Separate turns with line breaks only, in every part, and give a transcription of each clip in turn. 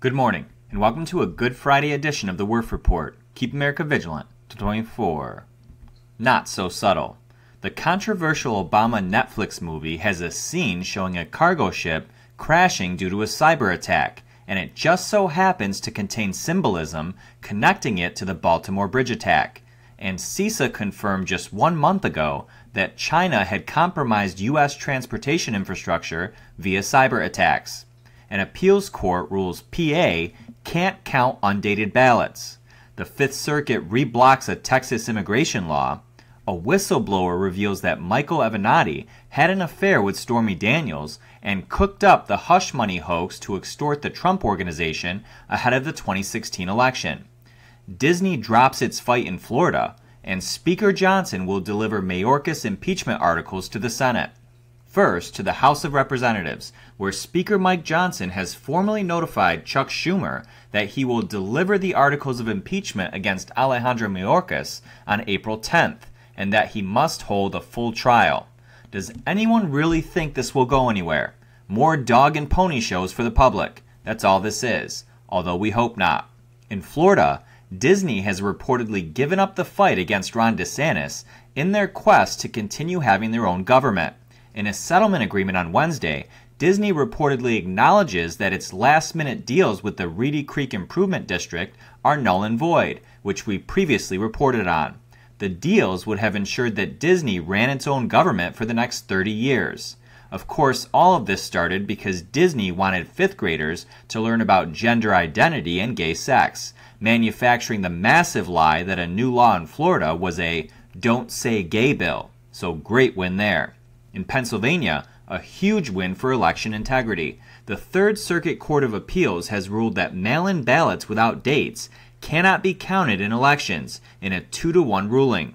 Good morning, and welcome to a Good Friday edition of the Werff Report. Keep America vigilant. to 24. Not so subtle. The controversial Obama Netflix movie has a scene showing a cargo ship crashing due to a cyber attack, and it just so happens to contain symbolism connecting it to the Baltimore Bridge attack. And CISA confirmed just one month ago that China had compromised U.S. transportation infrastructure via cyber attacks. An appeals court rules PA can't count undated ballots. The Fifth Circuit reblocks a Texas immigration law. A whistleblower reveals that Michael Avenatti had an affair with Stormy Daniels and cooked up the hush money hoax to extort the Trump organization ahead of the 2016 election. Disney drops its fight in Florida, and Speaker Johnson will deliver Mayorkas impeachment articles to the Senate. First, to the House of Representatives, where Speaker Mike Johnson has formally notified Chuck Schumer that he will deliver the articles of impeachment against Alejandro Mayorkas on April 10th, and that he must hold a full trial. Does anyone really think this will go anywhere? More dog and pony shows for the public. That's all this is, although we hope not. In Florida, Disney has reportedly given up the fight against Ron DeSantis in their quest to continue having their own government. In a settlement agreement on Wednesday, Disney reportedly acknowledges that its last minute deals with the Reedy Creek Improvement District are null and void, which we previously reported on. The deals would have ensured that Disney ran its own government for the next 30 years. Of course, all of this started because Disney wanted fifth graders to learn about gender identity and gay sex, manufacturing the massive lie that a new law in Florida was a don't say gay bill. So great win there. In Pennsylvania, a huge win for election integrity. The Third Circuit Court of Appeals has ruled that mail in ballots without dates cannot be counted in elections in a 2 to 1 ruling.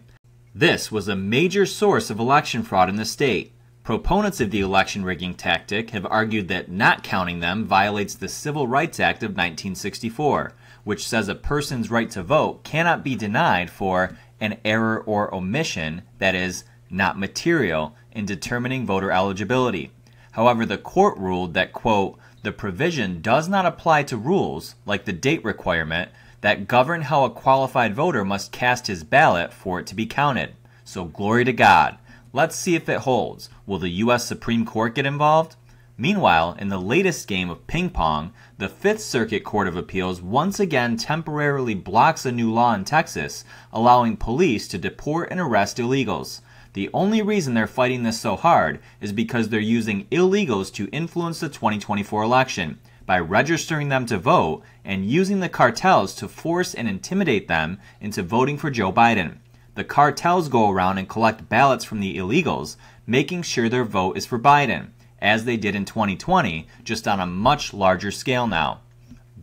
This was a major source of election fraud in the state. Proponents of the election rigging tactic have argued that not counting them violates the Civil Rights Act of 1964, which says a person's right to vote cannot be denied for an error or omission that is not material in determining voter eligibility. However, the court ruled that, quote, the provision does not apply to rules, like the date requirement, that govern how a qualified voter must cast his ballot for it to be counted. So glory to God. Let's see if it holds. Will the U.S. Supreme Court get involved? Meanwhile, in the latest game of ping pong, the Fifth Circuit Court of Appeals once again temporarily blocks a new law in Texas allowing police to deport and arrest illegals. The only reason they're fighting this so hard is because they're using illegals to influence the 2024 election by registering them to vote and using the cartels to force and intimidate them into voting for Joe Biden. The cartels go around and collect ballots from the illegals, making sure their vote is for Biden, as they did in 2020, just on a much larger scale now.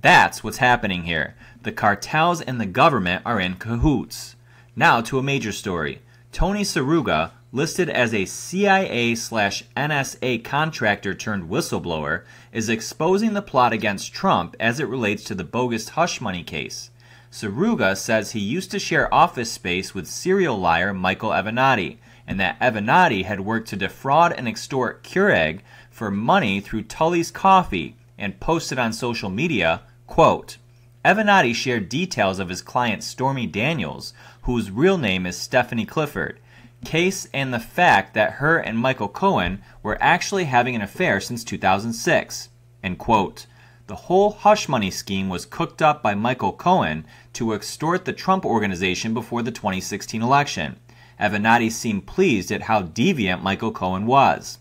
That's what's happening here. The cartels and the government are in cahoots. Now to a major story. Tony Saruga, listed as a CIA slash NSA contractor turned whistleblower, is exposing the plot against Trump as it relates to the bogus hush money case. Saruga says he used to share office space with serial liar Michael Avenatti, and that Avenatti had worked to defraud and extort Keurig for money through Tully's Coffee, and posted on social media, quote, Avenatti shared details of his client Stormy Daniels, whose real name is Stephanie Clifford, case and the fact that her and Michael Cohen were actually having an affair since 2006. End quote. The whole hush money scheme was cooked up by Michael Cohen to extort the Trump organization before the 2016 election. Avenatti seemed pleased at how deviant Michael Cohen was.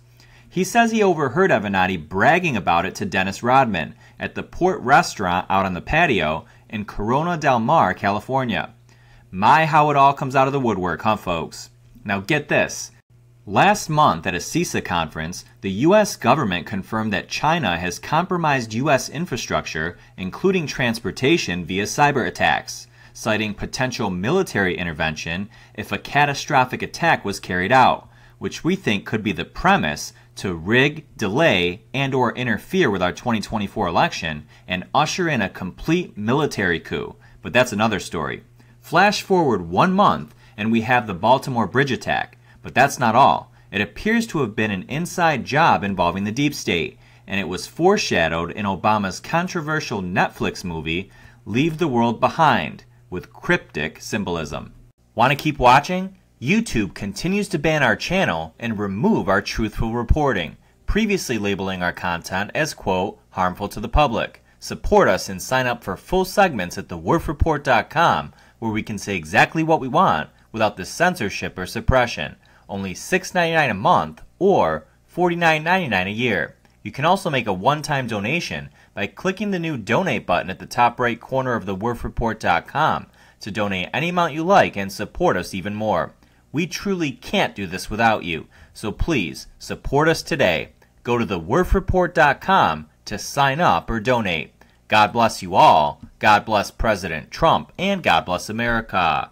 He says he overheard Avenatti bragging about it to Dennis Rodman at the Port Restaurant out on the patio in Corona del Mar, California. My, how it all comes out of the woodwork, huh, folks? Now get this. Last month at a CISA conference, the U.S. government confirmed that China has compromised U.S. infrastructure, including transportation, via cyber attacks, citing potential military intervention if a catastrophic attack was carried out, which we think could be the premise to rig, delay, and or interfere with our 2024 election and usher in a complete military coup. But that's another story. Flash forward one month and we have the Baltimore Bridge attack. But that's not all. It appears to have been an inside job involving the deep state. and it was foreshadowed in Obama's controversial Netflix movie, Leave the World Behind, with cryptic symbolism. Want to keep watching? YouTube continues to ban our channel and remove our truthful reporting, previously labeling our content as, quote, harmful to the public. Support us and sign up for full segments at thewerffreport.com where we can say exactly what we want without the censorship or suppression. Only $6.99 a month or $49.99 a year. You can also make a one-time donation by clicking the new donate button at the top right corner of thewerffreport.com to donate any amount you like and support us even more. We truly can't do this without you, so please support us today. Go to thewerffreport.com to sign up or donate. God bless you all. God bless President Trump, and God bless America.